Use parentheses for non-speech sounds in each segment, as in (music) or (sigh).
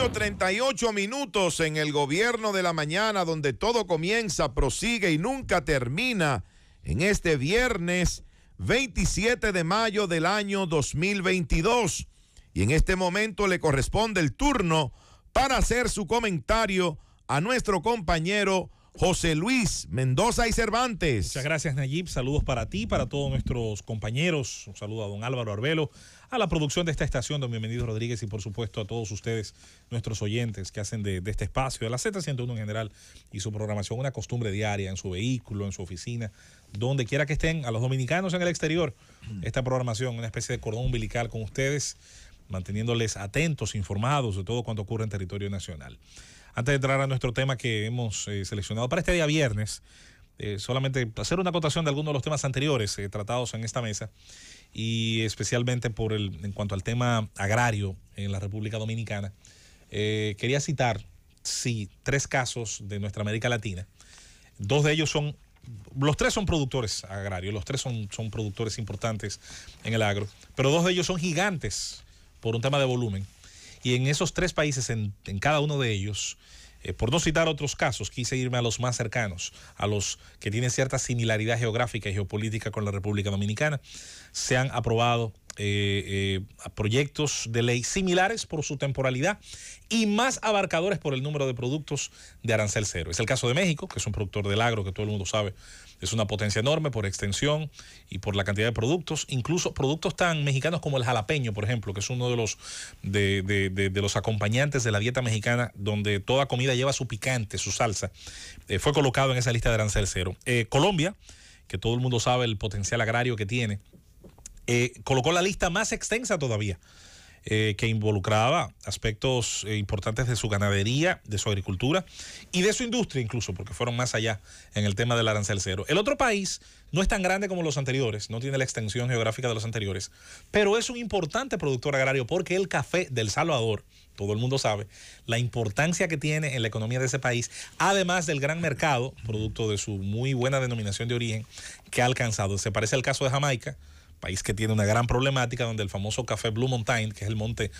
8.38 minutos en el gobierno de la mañana, donde todo comienza, prosigue y nunca termina en este viernes 27 de mayo del año 2022. Y en este momento le corresponde el turno para hacer su comentario a nuestro compañero José Luis Mendoza y Cervantes. Muchas gracias Nayib, saludos para ti, para todos nuestros compañeros, un saludo a don Álvaro Arbelo, a la producción de esta estación, don Bienvenido Rodríguez y por supuesto a todos ustedes, nuestros oyentes que hacen de, este espacio, de la Z101 en general y su programación una costumbre diaria en su vehículo, en su oficina, donde quiera que estén, a los dominicanos en el exterior, esta programación, una especie de cordón umbilical con ustedes, manteniéndoles atentos, informados de todo cuanto ocurre en territorio nacional. Antes de entrar a nuestro tema que hemos eh, seleccionado para este día viernes, eh, solamente hacer una acotación de algunos de los temas anteriores eh, tratados en esta mesa y especialmente por el, en cuanto al tema agrario en la República Dominicana. Eh, quería citar, sí, tres casos de nuestra América Latina. Dos de ellos son, los tres son productores agrarios, los tres son, son productores importantes en el agro, pero dos de ellos son gigantes por un tema de volumen. Y en esos tres países, en, en cada uno de ellos, eh, por no citar otros casos, quise irme a los más cercanos, a los que tienen cierta similaridad geográfica y geopolítica con la República Dominicana. Se han aprobado eh, eh, proyectos de ley similares por su temporalidad y más abarcadores por el número de productos de arancel cero. Es el caso de México, que es un productor del agro que todo el mundo sabe es una potencia enorme por extensión y por la cantidad de productos, incluso productos tan mexicanos como el jalapeño, por ejemplo, que es uno de los, de, los acompañantes de la dieta mexicana, donde toda comida lleva su picante, su salsa, eh, fue colocado en esa lista de arancel cero. Colombia, que todo el mundo sabe el potencial agrario que tiene, eh, colocó la lista más extensa todavía eh, que involucraba aspectos eh, importantes de su ganadería, de su agricultura y de su industria incluso, porque fueron más allá en el tema del arancel cero. El otro país no es tan grande como los anteriores, no tiene la extensión geográfica de los anteriores, pero es un importante productor agrario porque el café del Salvador, todo el mundo sabe, la importancia que tiene en la economía de ese país, además del gran mercado, producto de su muy buena denominación de origen, que ha alcanzado. Se parece al caso de Jamaica, país que tiene una gran problemática, donde el famoso café Blue Mountain, que es el monte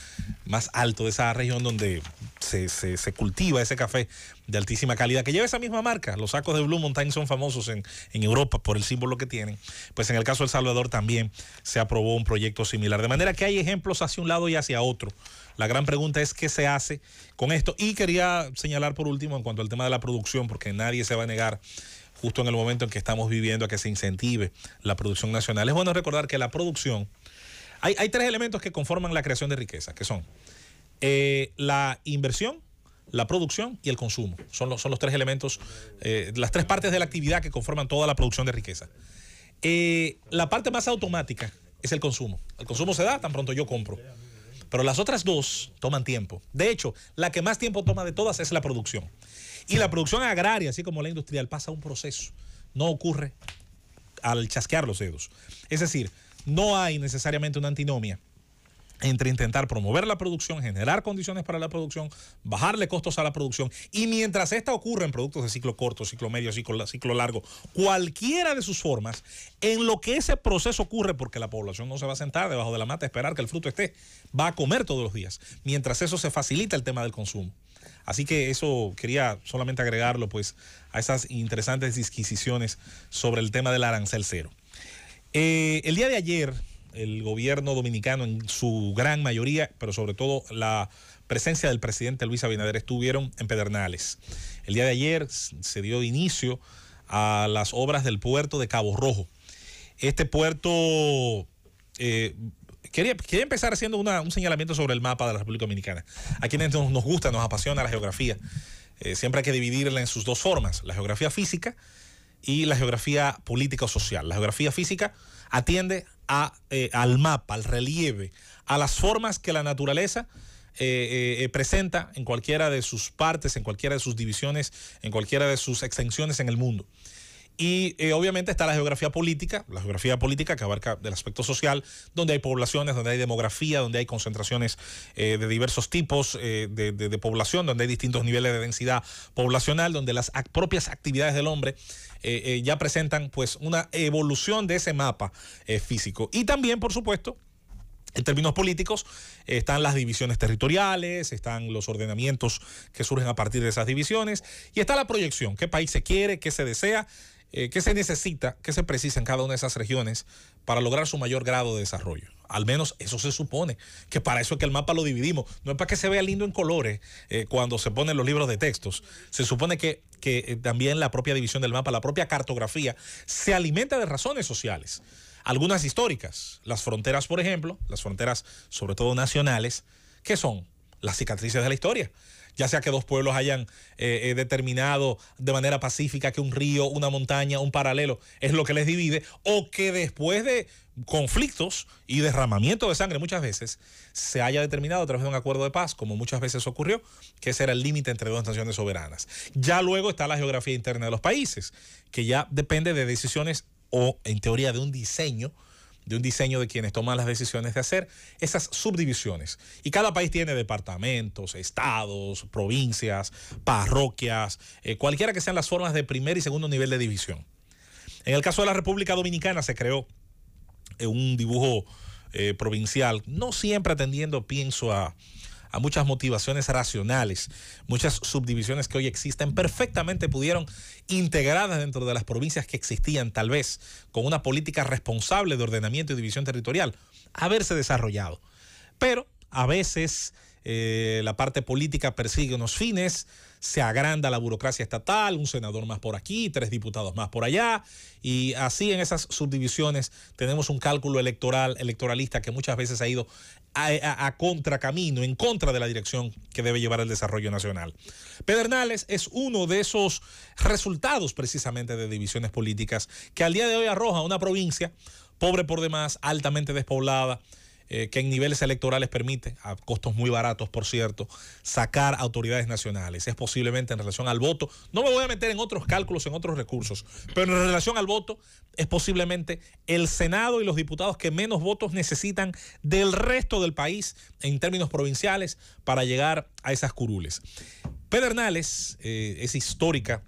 más alto de esa región donde se, se, cultiva ese café de altísima calidad, que lleva esa misma marca. Los sacos de Blue Mountain son famosos en, en Europa por el símbolo que tienen. Pues en el caso de El Salvador también se aprobó un proyecto similar. De manera que hay ejemplos hacia un lado y hacia otro. La gran pregunta es qué se hace con esto. Y quería señalar por último en cuanto al tema de la producción, porque nadie se va a negar justo en el momento en que estamos viviendo a que se incentive la producción nacional. Es bueno recordar que la producción, hay, hay tres elementos que conforman la creación de riqueza, que son eh, la inversión, la producción y el consumo. Son los, son los tres elementos, eh, las tres partes de la actividad que conforman toda la producción de riqueza. Eh, la parte más automática es el consumo. El consumo se da tan pronto yo compro. Pero las otras dos toman tiempo. De hecho, la que más tiempo toma de todas es la producción. Y la producción agraria, así como la industrial, pasa un proceso. No ocurre al chasquear los dedos. Es decir, no hay necesariamente una antinomia entre intentar promover la producción, generar condiciones para la producción, bajarle costos a la producción y mientras esta ocurre en productos de ciclo corto, ciclo medio, ciclo, ciclo largo, cualquiera de sus formas, en lo que ese proceso ocurre, porque la población no se va a sentar debajo de la mata a esperar que el fruto esté, va a comer todos los días, mientras eso se facilita el tema del consumo. Así que eso quería solamente agregarlo pues a esas interesantes disquisiciones sobre el tema del arancel cero. Eh, el día de ayer el gobierno dominicano en su gran mayoría, pero sobre todo la presencia del presidente Luis Abinader estuvieron en Pedernales. El día de ayer se dio inicio a las obras del puerto de Cabo Rojo. Este puerto eh, Quería, empezar haciendo un señalamiento sobre el mapa de la República Dominicana. A quienes nos, nos gusta, nos apasiona la geografía, eh, siempre hay que dividirla en sus dos formas, la geografía física y la geografía política o social. La geografía física atiende eh, al mapa, al relieve, a las formas que la naturaleza eh, presenta en cualquiera de sus partes, en cualquiera de sus divisiones, en cualquiera de sus extensiones en el mundo. Y eh, obviamente está la geografía política, la geografía política que abarca el aspecto social, donde hay poblaciones, donde hay demografía, donde hay concentraciones eh, de diversos tipos eh, de, población, donde hay distintos niveles de densidad poblacional, donde las propias actividades del hombre ya presentan pues una evolución de ese mapa físico. Y también, por supuesto, En términos políticos, están las divisiones territoriales, están los ordenamientos que surgen a partir de esas divisiones y está la proyección, qué país se quiere, qué se desea, eh, qué se necesita, qué se precisa en cada una de esas regiones para lograr su mayor grado de desarrollo. Al menos eso se supone, que para eso es que el mapa lo dividimos. No es para que se vea lindo en colores eh, cuando se ponen los libros de textos. Se supone que, que eh, también la propia división del mapa, la propia cartografía, se alimenta de razones sociales algunas históricas. Las fronteras, por ejemplo, las fronteras sobre todo nacionales, que son las cicatrices de la historia. Ya sea que dos pueblos hayan eh, eh, determinado de manera pacífica que un río, una montaña, un paralelo es lo que les divide, o que después de conflictos y derramamiento de sangre muchas veces se haya determinado a través de un acuerdo de paz, como muchas veces ocurrió, que ese era el límite entre dos naciones soberanas. Ya luego está la geografía interna de los países, que ya depende de decisiones o en teoría de un diseño, de un diseño de quienes toman las decisiones de hacer esas subdivisiones. Y cada país tiene departamentos, estados, provincias, parroquias, eh, cualquiera que sean las formas de primer y segundo nivel de división. En el caso de la República Dominicana se creó eh, un dibujo eh, provincial, no siempre atendiendo, pienso, a, a muchas motivaciones racionales, muchas subdivisiones que hoy existen perfectamente pudieron integradas dentro de las provincias que existían tal vez con una política responsable de ordenamiento y división territorial, haberse desarrollado. Pero a veces eh, la parte política persigue unos fines, se agranda la burocracia estatal, un senador más por aquí, tres diputados más por allá, y así en esas subdivisiones tenemos un cálculo electoral, electoralista que muchas veces ha ido a, contracamino, en contra de la dirección que debe llevar el desarrollo nacional. Pedernales es uno de esos resultados precisamente de divisiones políticas que al día de hoy arroja una provincia pobre por demás, altamente despoblada, eh, que en niveles electorales permite, a costos muy baratos, por cierto, sacar autoridades nacionales. Es posiblemente en relación al voto. No me voy a meter en otros cálculos, en otros recursos, pero en relación al voto, es posiblemente el Senado y los diputados que menos votos necesitan del resto del país en términos provinciales para llegar a esas curules. Pedernales eh, es histórica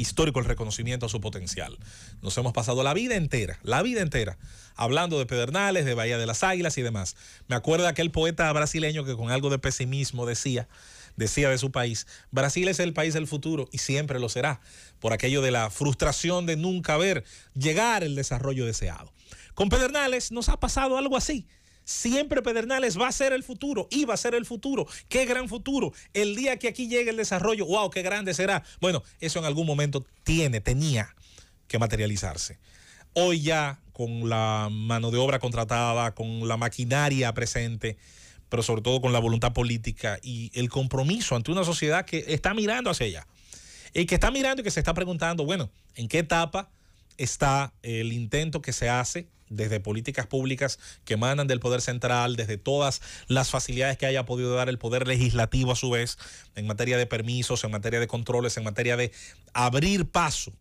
histórico el reconocimiento a su potencial. Nos hemos pasado la vida entera, la vida entera, hablando de Pedernales, de Bahía de las Águilas y demás. Me acuerdo de aquel poeta brasileño que con algo de pesimismo decía, decía de su país, Brasil es el país del futuro y siempre lo será, por aquello de la frustración de nunca ver llegar el desarrollo deseado. Con Pedernales nos ha pasado algo así. Siempre Pedernales va a ser el futuro, iba a ser el futuro. Qué gran futuro. El día que aquí llegue el desarrollo, wow, qué grande será. Bueno, eso en algún momento tiene, tenía que materializarse. Hoy ya con la mano de obra contratada, con la maquinaria presente, pero sobre todo con la voluntad política y el compromiso ante una sociedad que está mirando hacia allá. Y que está mirando y que se está preguntando, bueno, ¿en qué etapa está el intento que se hace desde políticas públicas que emanan del Poder Central, desde todas las facilidades que haya podido dar el Poder Legislativo a su vez, en materia de permisos, en materia de controles, en materia de abrir paso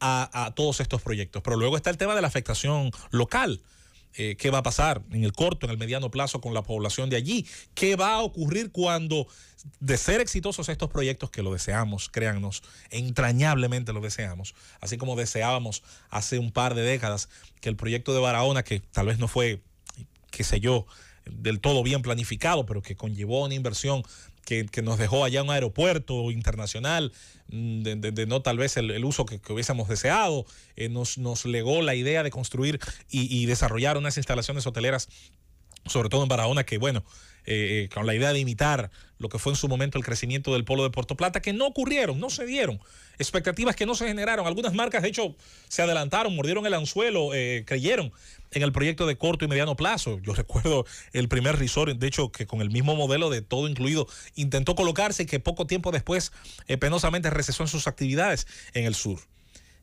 a, todos estos proyectos. Pero luego está el tema de la afectación local. Eh, qué va a pasar en el corto, en el mediano plazo con la población de allí, qué va a ocurrir cuando, de ser exitosos estos proyectos, que lo deseamos, créannos, entrañablemente lo deseamos, así como deseábamos hace un par de décadas que el proyecto de Barahona, que tal vez no fue, qué sé yo, del todo bien planificado, pero que conllevó una inversión que, nos dejó allá un aeropuerto internacional, mm, de, no tal vez el, uso que, hubiésemos deseado, eh, nos, nos legó la idea de construir y, desarrollar unas instalaciones hoteleras, sobre todo en Barahona, que bueno, eh, eh, con la idea de imitar lo que fue en su momento el crecimiento del polo de Puerto Plata, que no ocurrieron, no se dieron, expectativas que no se generaron. Algunas marcas, de hecho, se adelantaron, mordieron el anzuelo, creyeron en el proyecto de corto y mediano plazo. Yo (laughs) recuerdo el primer resort, de hecho, que con el mismo modelo de todo incluido intentó colocarse y que poco tiempo después eh, penosamente recesó en sus actividades en el sur.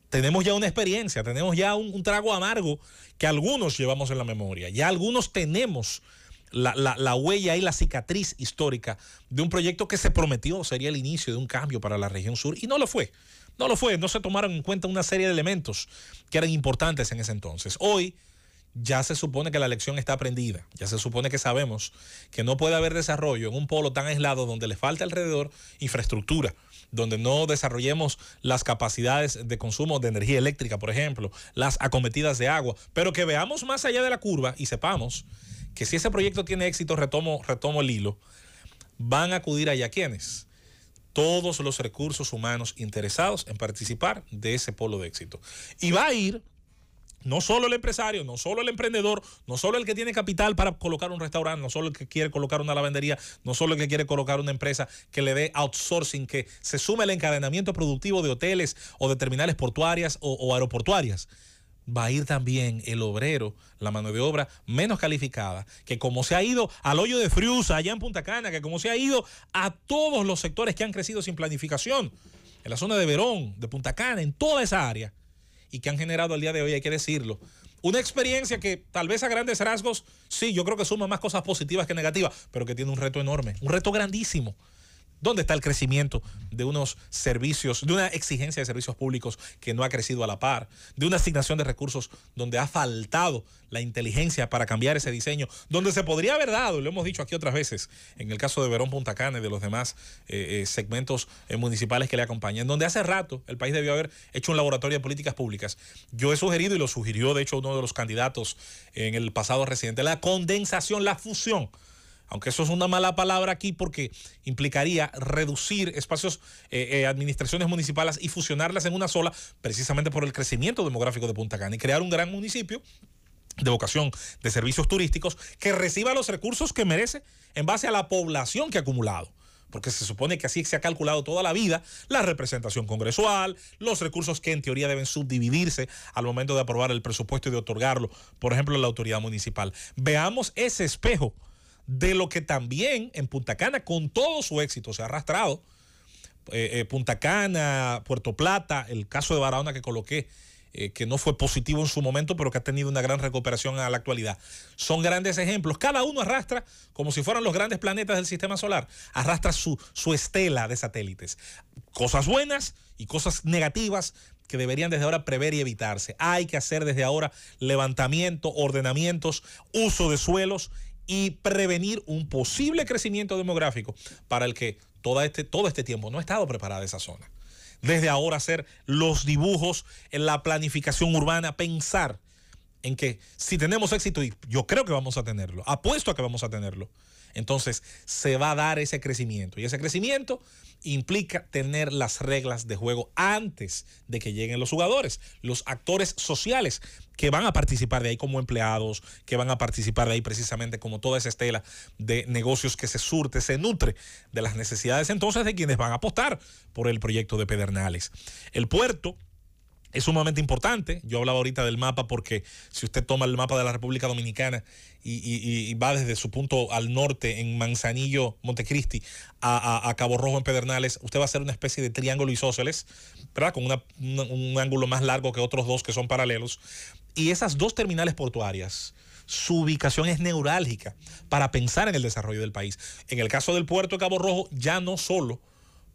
Tenemos ya una experiencia, tenemos ya un, trago amargo que algunos llevamos en la memoria. Ya algunos tenemos la, la, huella y la cicatriz histórica de un proyecto que se prometió sería el inicio de un cambio para la región sur y no lo fue. No lo fue, no se tomaron en cuenta una serie de elementos que eran importantes en ese entonces. Hoy ya se supone que la lección está aprendida, ya se supone que sabemos que no puede haber desarrollo en un polo tan aislado donde le falta alrededor infraestructura, donde no desarrollemos las capacidades de consumo de energía eléctrica, por ejemplo, las acometidas de agua, pero que veamos más allá de la curva y sepamos que si ese proyecto tiene éxito, retomo, retomo el hilo, van a acudir allá quienes todos los recursos humanos interesados en participar de ese polo de éxito. Y va a ir no solo el empresario, no solo el emprendedor, no solo el que tiene capital para colocar un restaurante, no solo el que quiere colocar una lavandería, no solo el que quiere colocar una empresa que le dé outsourcing, que se sume al encadenamiento productivo de hoteles o de terminales portuarias o, aeroportuarias. Va a ir también el obrero, la mano de obra menos calificada, que como se ha ido al hoyo de Friusa, allá en Punta Cana, que como se ha ido a todos los sectores que han crecido sin planificación, en la zona de Verón, de Punta Cana, en toda esa área y que han generado al día de hoy, hay que decirlo. Una experiencia que tal vez a grandes rasgos, sí, yo creo que suma más cosas positivas que negativas, pero que tiene un reto enorme, un reto grandísimo. ¿Dónde está el crecimiento de unos servicios, de una exigencia de servicios públicos que no ha crecido a la par, de una asignación de recursos donde ha faltado la inteligencia para cambiar ese diseño, donde se podría haber dado, lo hemos dicho aquí otras veces, en el caso de Verón Punta Cana y de los demás eh, eh, segmentos eh, municipales que le acompañan, donde hace rato el país debió haber hecho un laboratorio de políticas públicas. Yo he sugerido, y lo sugirió de hecho uno de los candidatos en el pasado residente, la condensación, la fusión aunque eso es una mala palabra aquí porque implicaría reducir espacios, eh, eh, administraciones municipales y fusionarlas en una sola, precisamente por el crecimiento demográfico de Punta Cana y crear un gran municipio de vocación de servicios turísticos que reciba los recursos que merece en base a la población que ha acumulado porque se supone que así se ha calculado toda la vida la representación congresual, los recursos que en teoría deben subdividirse al momento de aprobar el presupuesto y de otorgarlo, por ejemplo, a la autoridad municipal. Veamos ese espejo de lo que también en Punta Cana, con todo su éxito, se ha arrastrado. Eh, eh, Punta Cana, Puerto Plata, el caso de Barahona que coloqué, eh, que no fue positivo en su momento, pero que ha tenido una gran recuperación a la actualidad. Son grandes ejemplos. Cada uno arrastra, como si fueran los grandes planetas del sistema solar, arrastra su, su estela de satélites. Cosas buenas y cosas negativas que deberían desde ahora prever y evitarse. Hay que hacer desde ahora levantamiento, ordenamientos, uso de suelos y prevenir un posible crecimiento demográfico para el que todo este, todo este tiempo no ha estado preparada esa zona. Desde ahora hacer los dibujos en la planificación urbana, pensar en que si tenemos éxito, y yo creo que vamos a tenerlo, apuesto a que vamos a tenerlo, entonces se va a dar ese crecimiento. Y ese crecimiento implica tener las reglas de juego antes de que lleguen los jugadores, los actores sociales que van a participar de ahí como empleados, que van a participar de ahí precisamente como toda esa estela de negocios que se surte, se nutre de las necesidades entonces de quienes van a apostar por el proyecto de Pedernales. El puerto es sumamente importante. Yo hablaba ahorita del mapa porque si usted toma el mapa de la República Dominicana y, va desde su punto al norte en Manzanillo, Montecristi, a, Cabo Rojo en Pedernales, usted va a hacer una especie de triángulo isósceles, ¿verdad? Con un ángulo más largo que otros dos que son paralelos. Y esas dos terminales portuarias, su ubicación es neurálgica para pensar en el desarrollo del país. En el caso del puerto de Cabo Rojo, ya no solo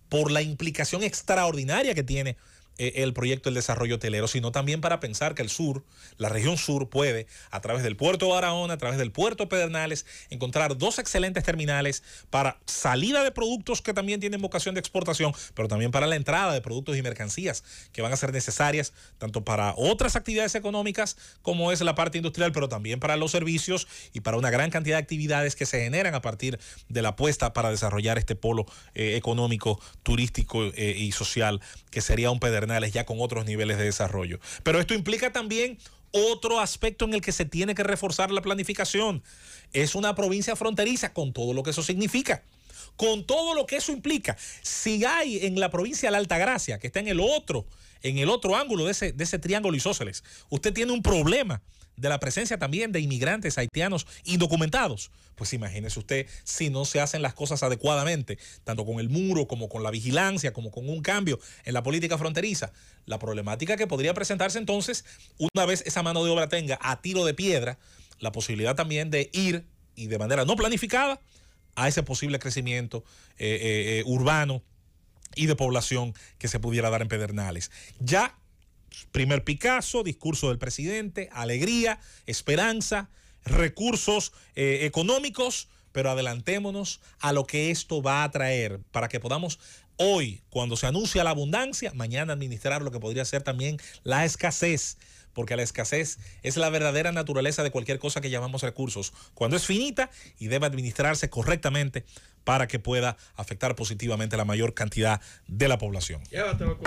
por la implicación extraordinaria que tiene el proyecto del desarrollo hotelero, sino también para pensar que el sur, la región sur, puede, a través del puerto Barahona, a través del puerto de Pedernales, encontrar dos excelentes terminales para salida de productos que también tienen vocación de exportación, pero también para la entrada de productos y mercancías que van a ser necesarias tanto para otras actividades económicas como es la parte industrial, pero también para los servicios y para una gran cantidad de actividades que se generan a partir de la apuesta para desarrollar este polo eh, económico, turístico eh, y social que sería un Pedernales ya con otros niveles de desarrollo. Pero esto implica también otro aspecto en el que se tiene que reforzar la planificación. Es una provincia fronteriza con todo lo que eso significa. Con todo lo que eso implica. Si hay en la provincia de la Altagracia, que está en el otro, en el otro ángulo de ese, de ese triángulo isósceles, usted tiene un problema de la presencia también de inmigrantes haitianos indocumentados. Pues imagínese usted si no se hacen las cosas adecuadamente, tanto con el muro como con la vigilancia, como con un cambio en la política fronteriza, la problemática que podría presentarse entonces, una vez esa mano de obra tenga a tiro de piedra, la posibilidad también de ir y de manera no planificada a ese posible crecimiento eh, eh, eh, urbano y de población que se pudiera dar en Pedernales. Ya primer Picasso, discurso del presidente, alegría, esperanza, recursos eh, económicos, pero adelantémonos a lo que esto va a traer para que podamos hoy, cuando se anuncia la abundancia, mañana administrar lo que podría ser también la escasez porque la escasez es la verdadera naturaleza de cualquier cosa que llamamos recursos, cuando es finita y debe administrarse correctamente para que pueda afectar positivamente a la mayor cantidad de la población. Llévatelo,